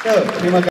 So, terima kasih.